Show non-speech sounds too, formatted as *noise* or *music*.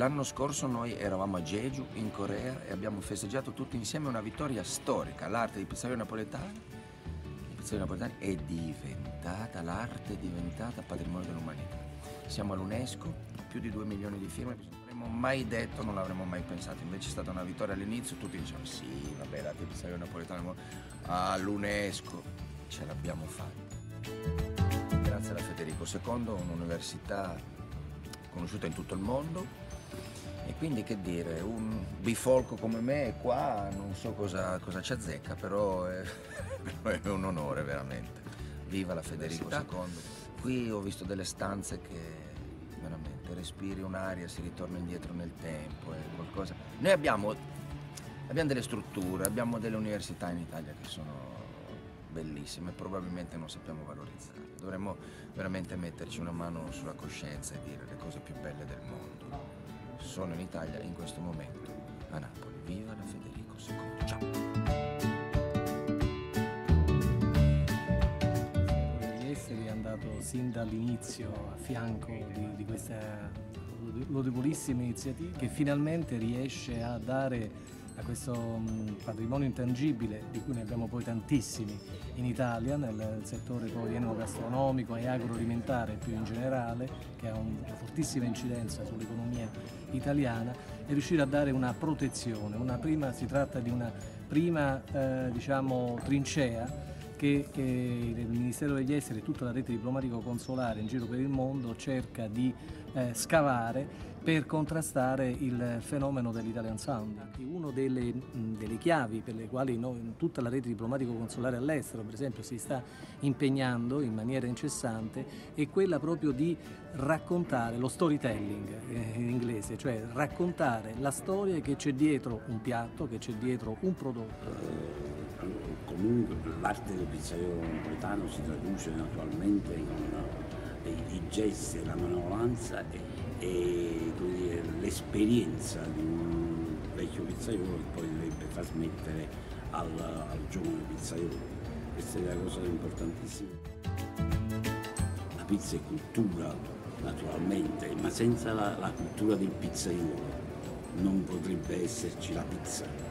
L'anno scorso noi eravamo a Jeju, in Corea, e abbiamo festeggiato tutti insieme una vittoria storica. L'arte di pizzeria napoletana, di pizzeria napoletana è diventata, l'arte è diventata patrimonio dell'umanità. Siamo all'UNESCO, più di 2 milioni di firme, non avremmo mai detto, non l'avremmo mai pensato. Invece è stata una vittoria all'inizio, tutti dicevano sì, vabbè, l'arte di pizzeria napoletana all'UNESCO. Ce l'abbiamo fatta. Grazie alla Federico II, un'università conosciuta in tutto il mondo, e quindi che dire, un bifolco come me qua non so cosa, cosa ci azzecca, però è, *laughs* è, un onore veramente. Viva la Federico II. Qui ho visto delle stanze che veramente respiri un'aria, si ritorna indietro nel tempo, è qualcosa. Noi abbiamo, abbiamo delle strutture, abbiamo delle università in Italia che sono bellissime, probabilmente non sappiamo valorizzare. Dovremmo veramente metterci una mano sulla coscienza e dire le cose più belle del mondo sono in Italia in questo momento, a Napoli. Viva la Federico II. Ciao! Esteri è andato sin dall'inizio a fianco di, di questa lodevolissima iniziativa che finalmente riesce a dare a questo mm, patrimonio intangibile di cui ne abbiamo poi tantissimi in Italia nel settore poi enogastronomico e agroalimentare più in generale che ha una fortissima incidenza sull'economia italiana e riuscire a dare una protezione, una prima, si tratta di una prima eh, diciamo, trincea che il Ministero degli Esteri e tutta la rete diplomatico-consolare in giro per il mondo cerca di eh, scavare per contrastare il fenomeno dell'Italian Sound. Una delle, delle, chiavi per le quali noi, tutta la rete diplomatico-consolare all'estero, per esempio, si sta impegnando in maniera incessante è quella proprio di raccontare lo storytelling eh, in inglese, cioè raccontare la storia che c'è dietro un piatto, che c'è dietro un prodotto comunque l'arte del pizzaiolo napoletano si traduce naturalmente con i, i gesti, la manovalanza e, e l'esperienza di un vecchio pizzaiolo che poi dovrebbe trasmettere al, al giovane pizzaiolo. Questa è la cosa importantissima. La pizza è cultura, naturalmente, ma senza la, la cultura del pizzaiolo non potrebbe esserci la pizza.